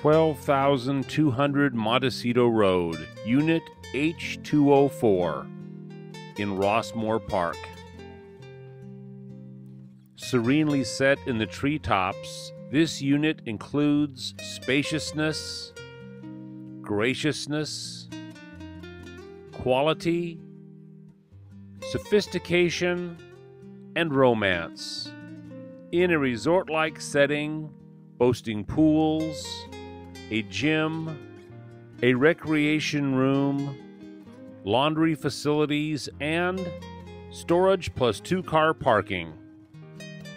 12,200 Montecito Road, Unit H204 in Rossmoor Park. Serenely set in the treetops, this unit includes spaciousness, graciousness, quality, sophistication, and romance in a resort like setting boasting pools, a gym, a recreation room, laundry facilities, and storage plus two car parking.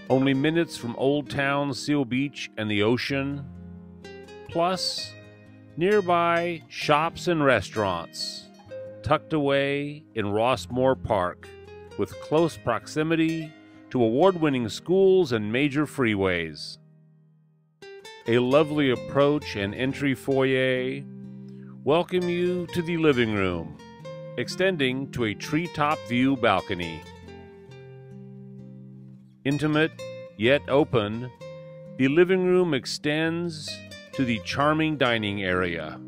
Only minutes from Old Town, Seal Beach, and the ocean. Plus, nearby shops and restaurants, tucked away in Rossmoor Park, with close proximity to award winning schools and major freeways a lovely approach and entry foyer welcome you to the living room, extending to a treetop view balcony. Intimate yet open, the living room extends to the charming dining area.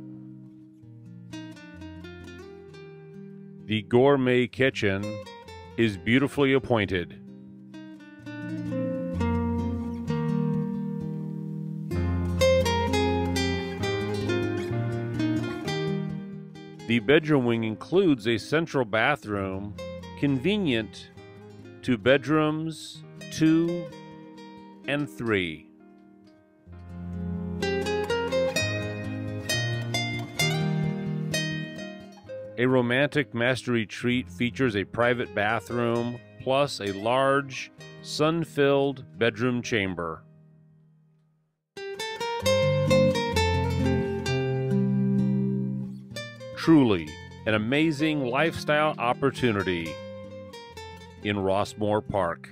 The gourmet kitchen is beautifully appointed The bedroom wing includes a central bathroom convenient to bedrooms 2 and 3. A romantic master retreat features a private bathroom plus a large, sun filled bedroom chamber. Truly, an amazing lifestyle opportunity in Rossmoor Park.